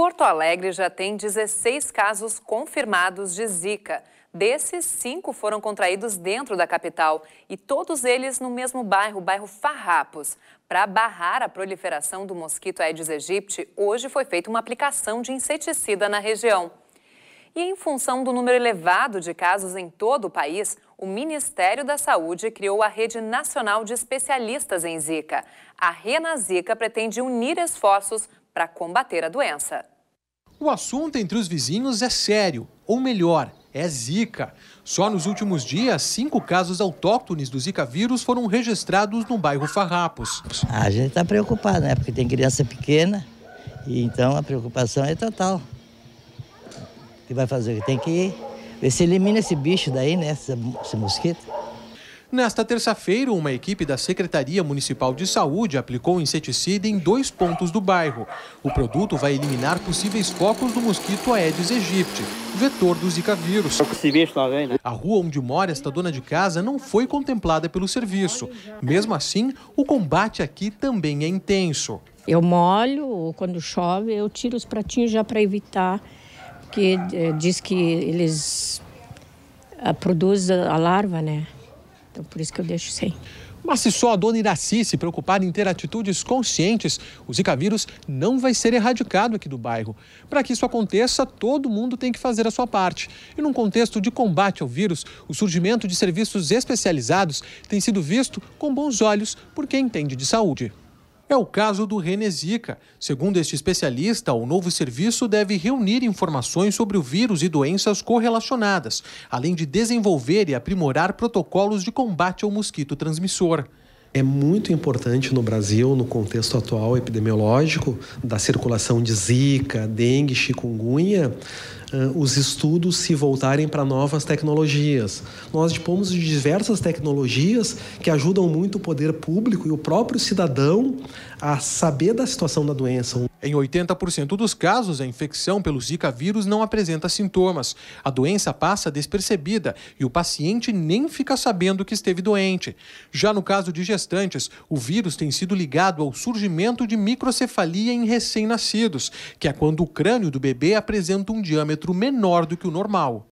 Porto Alegre já tem 16 casos confirmados de Zika. Desses, cinco foram contraídos dentro da capital e todos eles no mesmo bairro, o bairro Farrapos. Para barrar a proliferação do mosquito Aedes aegypti, hoje foi feita uma aplicação de inseticida na região. E em função do número elevado de casos em todo o país, o Ministério da Saúde criou a Rede Nacional de Especialistas em Zika. A Renazika pretende unir esforços para combater a doença. O assunto entre os vizinhos é sério, ou melhor, é Zika. Só nos últimos dias, cinco casos autóctones do Zika vírus foram registrados no bairro Farrapos. A gente está preocupado, né? Porque tem criança pequena, e então a preocupação é total. O que vai fazer? Tem que ver se elimina esse bicho daí, né? Esse, esse mosquito. Nesta terça-feira, uma equipe da Secretaria Municipal de Saúde aplicou inseticida em dois pontos do bairro. O produto vai eliminar possíveis focos do mosquito Aedes aegypti, vetor do Zika vírus. Né? A rua onde mora esta dona de casa não foi contemplada pelo serviço. Mesmo assim, o combate aqui também é intenso. Eu molho, quando chove, eu tiro os pratinhos já para evitar, porque eh, diz que eles ah, produzem a larva, né? Então, por isso que eu deixo sem. Mas se só a dona Iraci se preocupar em ter atitudes conscientes, o Zika vírus não vai ser erradicado aqui do bairro. Para que isso aconteça, todo mundo tem que fazer a sua parte. E num contexto de combate ao vírus, o surgimento de serviços especializados tem sido visto com bons olhos por quem entende de saúde. É o caso do Renesica. Segundo este especialista, o novo serviço deve reunir informações sobre o vírus e doenças correlacionadas, além de desenvolver e aprimorar protocolos de combate ao mosquito transmissor. É muito importante no Brasil, no contexto atual epidemiológico, da circulação de zika, dengue, chikungunya, os estudos se voltarem para novas tecnologias. Nós dispomos de diversas tecnologias que ajudam muito o poder público e o próprio cidadão a saber da situação da doença. Em 80% dos casos, a infecção pelo Zika vírus não apresenta sintomas. A doença passa despercebida e o paciente nem fica sabendo que esteve doente. Já no caso de gestantes, o vírus tem sido ligado ao surgimento de microcefalia em recém-nascidos, que é quando o crânio do bebê apresenta um diâmetro menor do que o normal.